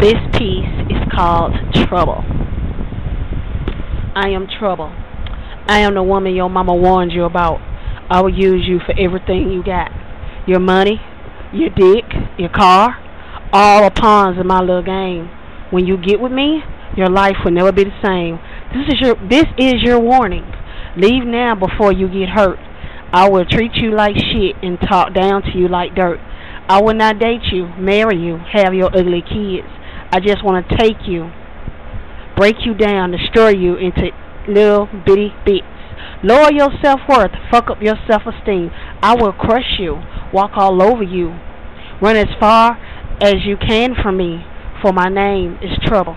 This piece is called Trouble. I am trouble. I am the woman your mama warned you about. I will use you for everything you got. Your money, your dick, your car, all are pawns in my little game. When you get with me, your life will never be the same. This is your this is your warning. Leave now before you get hurt. I will treat you like shit and talk down to you like dirt. I will not date you, marry you, have your ugly kids. I just want to take you, break you down, destroy you into little bitty bits. Lower your self worth, fuck up your self esteem. I will crush you, walk all over you. Run as far as you can from me, for my name is trouble.